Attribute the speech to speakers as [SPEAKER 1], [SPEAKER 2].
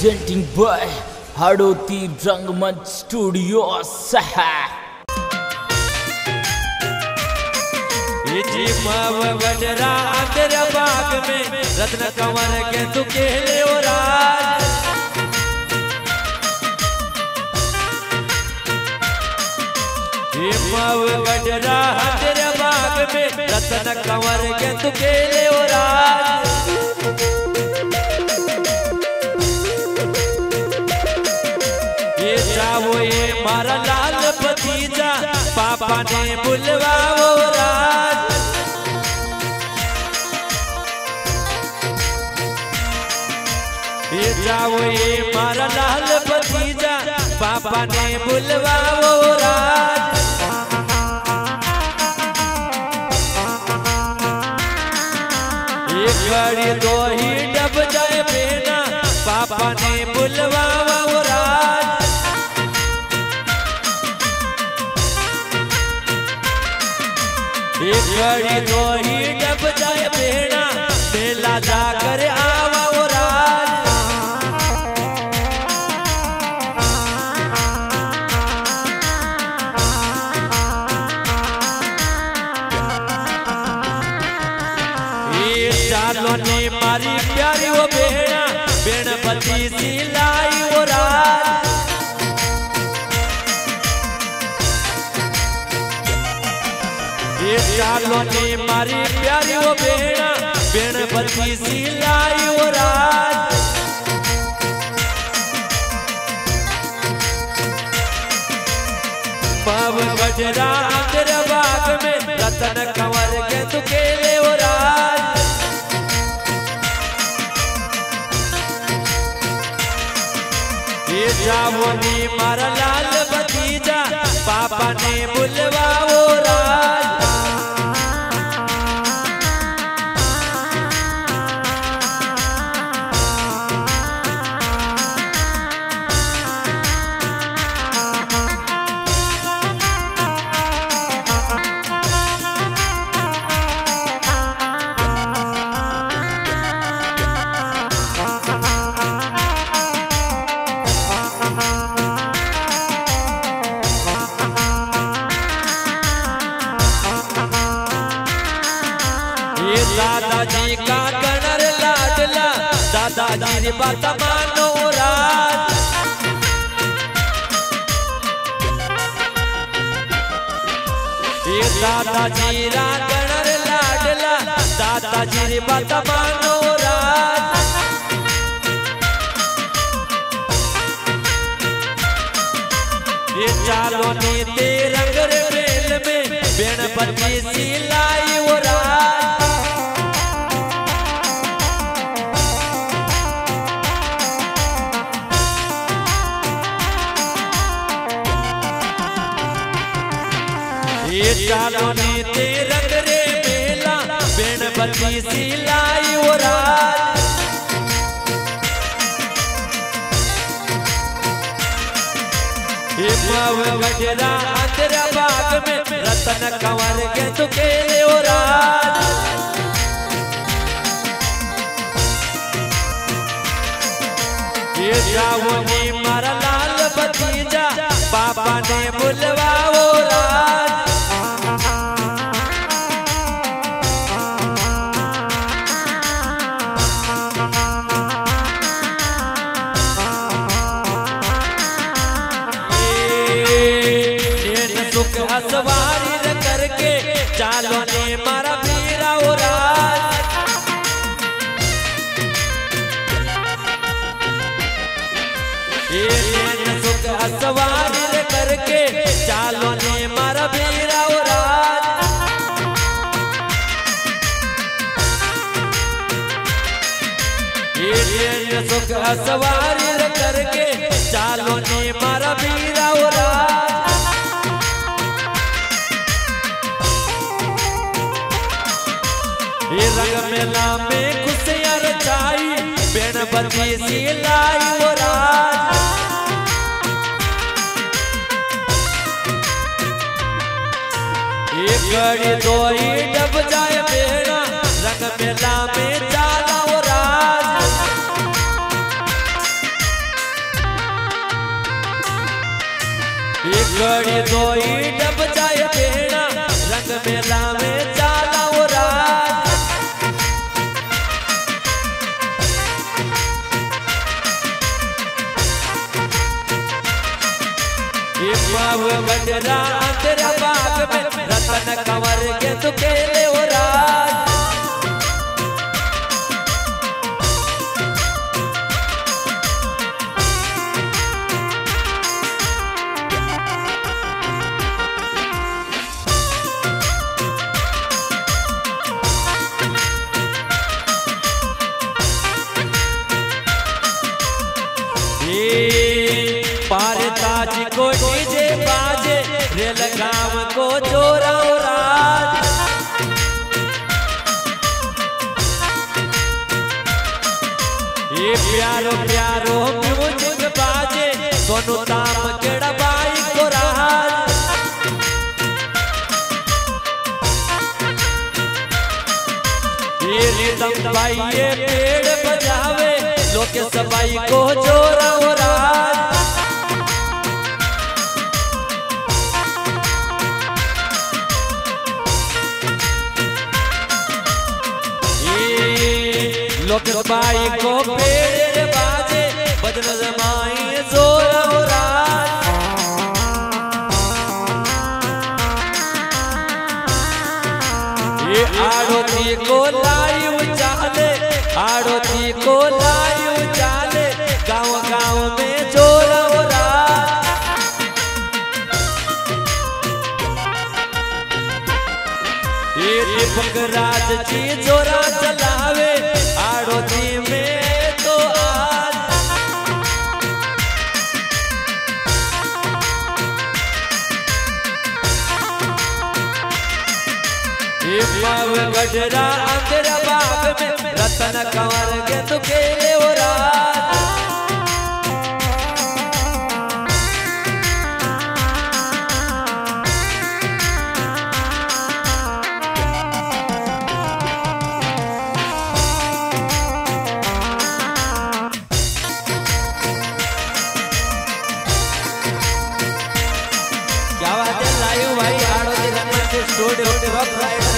[SPEAKER 1] presenting by Hadoti Rangmanch Studio, Saha.
[SPEAKER 2] जी माव गजरा अंदर बाग में, रत्न कंवर के तू केले और राज ये माव गजरा अंदर बाग में, रत्न कंवर के तू केले पापा ने बुलवाओ राज ये जाओ, ये मारा लाल भतीजा, पापा ने बुलवाओ राज एक घड़ी दो ही डब जाए बेना, पापा ने बुलवाओ घड़ी ही डब जाए बेना मेला जाकर आवा राज। ये चालों ने मारी प्यारी वो बेड़ा बेणपति सी लाई वो राज। चालों ने मारी प्यारी वो सी लाई वो गजरा अंदर बाग में, रतन के तू केले वो राज। ये जावनी मारा लाल भतीजा, पापा ने बुलवाओ दादाजी रे बात मानो राज ये दादाजी रा कणर लाडला, दादाजी रे बात मानो राज ये चालो नीते रंग रे मेल में, बेणपति सिलाई वो नीते रंग रे माव गजरा अंदर बाग में रतन कंवर के तू राज ये लाल भतीजा पापा ने बुलवाओ चालो ने मारा पीरा ओ राज। ये सुख करके चालो ने मारा पीरा ओ राज। ये लेन सुख करके चालो ने अंगना में खुशियाँ रचाई बेण बची सी लाई वो राज एक घड़ी दो ही डब जाए बेड़ा, रंग मेला में जाला वो राज एक घड़ी डब जाए बेड़ा, रंग मेला बाबू बजरा तेरा बाप में रतन कंवर के तुकेले ताज को डीजे बाजे, रेल गाँव को जोरा राज ये प्यारो प्यारो म्यूज़िक बाजे, सोनू ताम केड़ा बाई को राज। ये रिदम बाई ये पेड़ बजावे, लोके सबाई को जोरा को पेड़ बाजे बजन जमाई जोरा ये को चाले को चाले गाँव गाँव में ज़ोर ये दीपक राज जी जोरा चलावे ये पाव गजरा अंधेरा बाग में, रतन कंवर के तू खेले हो क्या बात है, लाइव भाई आड़ोती रंगमंच के स्टूडियो दीपक राइडर दीपक